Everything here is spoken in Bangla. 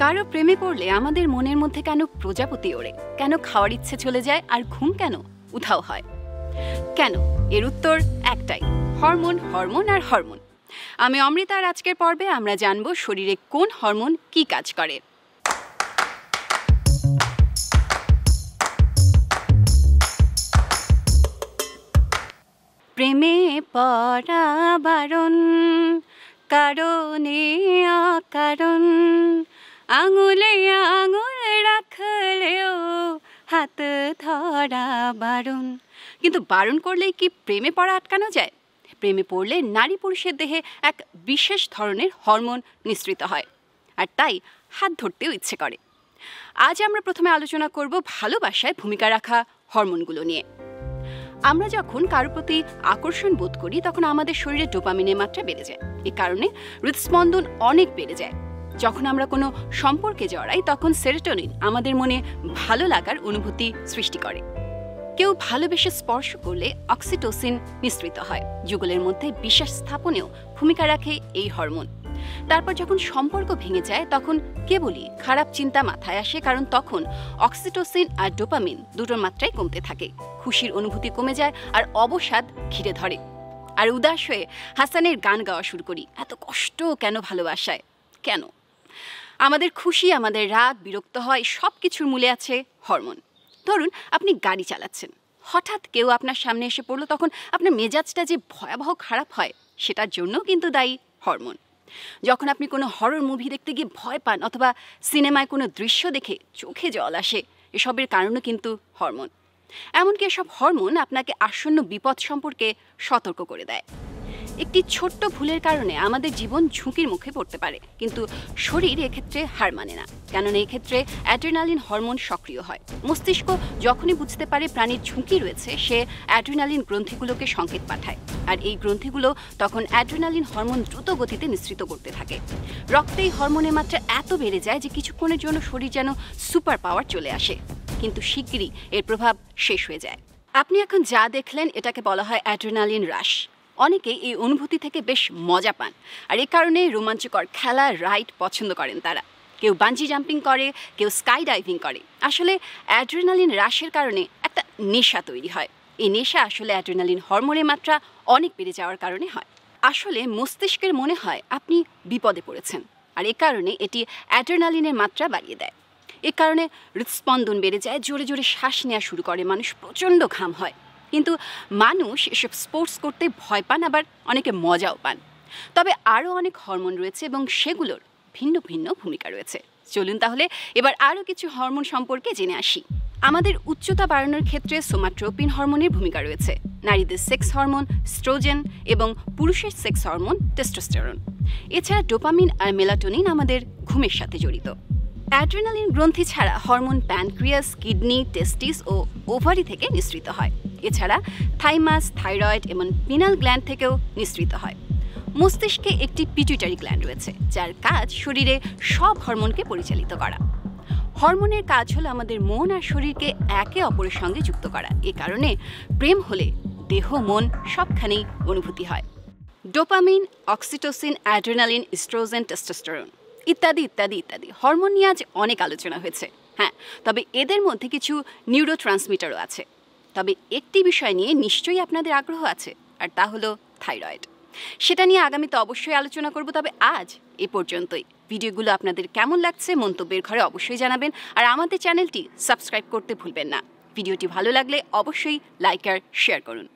কারও প্রেমে পড়লে আমাদের মনের মধ্যে কেন প্রজাপতি ওড়ে? কেন খাওয়ার ইচ্ছে চলে যায় আর ঘুম কেন উধাও হয়? কেন? এর উত্তর একটাই, হরমোন হরমোন আর হরমোন। আমি অমৃতার আজকের পর্বে আমরা জানব শরীরে কোন হরমোন কি কাজ করে। প্রেমে পড়া বারণ কারণে অকারণ আঙুলে আঙুল রাখলেও হাত ধরা বারণ। কিন্তু বারণ করলেই কি প্রেমে পড়া আটকানো যায়? প্রেমে পড়লে নারী পুরুষের দেহে এক বিশেষ ধরনের হরমোন নিঃসৃত হয়, আর তাই হাত ধরতেও ইচ্ছে করে। আজ আমরা প্রথমে আলোচনা করব ভালোবাসায় ভূমিকা রাখা হরমোনগুলো নিয়ে। আমরা যখন কারোর প্রতি আকর্ষণ বোধ করি, তখন আমাদের শরীরে ডোপামিনের মাত্রা বেড়ে যায়। এ কারণে হৃদস্পন্দন অনেক বেড়ে যায়। যখন আমরা কোনো সম্পর্কে জড়াই, তখন সেরেটোনিন আমাদের মনে ভালো লাগার অনুভূতি সৃষ্টি করে। কেউ ভালোবেসে স্পর্শ করলে অক্সিটোসিন নিঃসৃত হয়। যুগলের মধ্যে বিশ্বাস স্থাপনেও ভূমিকা রাখে এই হরমোন। তারপর যখন সম্পর্ক ভেঙে যায়, তখন কেবলই খারাপ চিন্তা মাথায় আসে, কারণ তখন অক্সিটোসিন আর ডোপামিন দুটোর মাত্রায় কমতে থাকে। খুশির অনুভূতি কমে যায় আর অবসাদ ঘিরে ধরে। আর উদাস হয়ে হাসানের গান গাওয়া শুরু করি। এত কষ্ট কেন ভালোবাসায়? কেন? আমাদের খুশি, আমাদের রাগ, বিরক্ত হয় সব কিছুর মূলে আছে হরমোন। ধরুন, আপনি গাড়ি চালাচ্ছেন। হঠাৎ কেউ আপনার সামনে এসে পড়ল, তখন আপনার মেজাজটা যে ভয়াবহ খারাপ হয়, সেটার জন্যও কিন্তু দায়ী হরমোন। যখন আপনি কোনো হরর মুভি দেখতে গিয়ে ভয় পান, অথবা সিনেমায় কোনো দৃশ্য দেখে চোখে জল আসে, এসবের কারণও কিন্তু হরমোন। এমনকি এসব হরমোন আপনাকে আসন্ন বিপদ সম্পর্কে সতর্ক করে দেয়। একটি ছোট্ট ভুলের কারণে আমাদের জীবন ঝুঁকির মুখে পড়তে পারে, কিন্তু শরীর এক্ষেত্রে হার মানে না। কেননা এক্ষেত্রে অ্যাড্রিনালিন হরমোন সক্রিয় হয়। মস্তিষ্ক যখনই বুঝতে পারে প্রাণীর ঝুঁকি রয়েছে, সে অ্যাড্রিনালিন গ্রন্থিগুলোকে সংকেত পাঠায়। আর এই গ্রন্থিগুলো তখন অ্যাড্রিনালিন হরমোন দ্রুত গতিতে নিঃসৃত করতে থাকে। রক্তে এই হরমোনের মাত্রা এত বেড়ে যায় যে কিছুক্ষণের জন্য শরীর যেন সুপার পাওয়ার চলে আসে। কিন্তু শিগগিরই এর প্রভাব শেষ হয়ে যায়। আপনি এখন যা দেখলেন, এটাকে বলা হয় অ্যাড্রিনালিন হ্রাস। অনেকে এই অনুভূতি থেকে বেশ মজা পান। আর এ কারণে রোমাঞ্চকর খেলা, রাইড পছন্দ করেন তারা। কেউ বাঞ্জি জাম্পিং করে, কেউ স্কাই ডাইভিং করে। আসলে অ্যাড্রিনালিন হ্রাসের কারণে একটা নেশা তৈরি হয়। এই নেশা আসলে অ্যাড্রিনালিন হরমোনের মাত্রা অনেক বেড়ে যাওয়ার কারণে হয়। আসলে মস্তিষ্কের মনে হয় আপনি বিপদে পড়েছেন। আর এ কারণে এটি অ্যাড্রিনালিনের মাত্রা বাড়িয়ে দেয়। এ কারণে হৃদস্পন্দন বেড়ে যায়, জোরে জোরে শ্বাস নেওয়া শুরু করে, মানুষ প্রচণ্ড ঘাম হয়। কিন্তু মানুষ এসব স্পোর্টস করতে ভয় পান, আবার অনেকে মজাও পান। তবে আরও অনেক হরমোন রয়েছে এবং সেগুলোর ভিন্ন ভিন্ন ভূমিকা রয়েছে। চলুন তাহলে এবার আরও কিছু হরমোন সম্পর্কে জেনে আসি। আমাদের উচ্চতা বাড়ানোর ক্ষেত্রে সোমাট্রোপিন হরমোনের ভূমিকা রয়েছে। নারীদের সেক্স হরমোন, স্ট্রোজেন এবং পুরুষের সেক্স হরমোন, টেস্টোস্টেরন। এছাড়া ডোপামিন আর মেলাটোনিন আমাদের ঘুমের সাথে জড়িত। অ্যাড্রেনালিন গ্রন্থি ছাড়া হরমোন, প্যানক্রিয়াস, কিডনি, টেস্টিস ও ওভারি থেকে নিঃসৃত হয়। এছাড়া থাইমাস, থাইরয়েড এবং পিনাল গ্ল্যান্ড থেকেও নিঃসৃত হয়। মস্তিষ্কে একটি পিটুইটারি গ্ল্যান্ড রয়েছে, যার কাজ শরীরে সব হরমোনকে পরিচালিত করা। হরমোনের কাজ হলো আমাদের মন আর শরীরকে একে অপরের সঙ্গে যুক্ত করা। এ কারণে প্রেম হলে দেহ, মন সবখানেই অনুভূতি হয়। Dopamine, oxytocin, adrenaline oestrogen testosterone. ইত্যাদি ইত্যাদি ইত্যাদি। হরমোন নিয়ে আজ অনেক আলোচনা হয়েছে। হ্যাঁ তবে এদের মধ্যে কিছু নিউরো ট্রান্সমিটারও আছে। তবে একটি বিষয় নিয়ে নিশ্চয়ই আপনাদের আগ্রহ আছে, আর তা হলো থাইরয়েড। সেটা নিয়ে আগামীতে অবশ্যই আলোচনা করব, তবে আজ এ পর্যন্তই। ভিডিওগুলো আপনাদের কেমন লাগছে মন্তব্যের ঘরে অবশ্যই জানাবেন, আর আমাদের চ্যানেলটি সাবস্ক্রাইব করতে ভুলবেন না। ভিডিওটি ভালো লাগলে অবশ্যই লাইক আর শেয়ার করুন।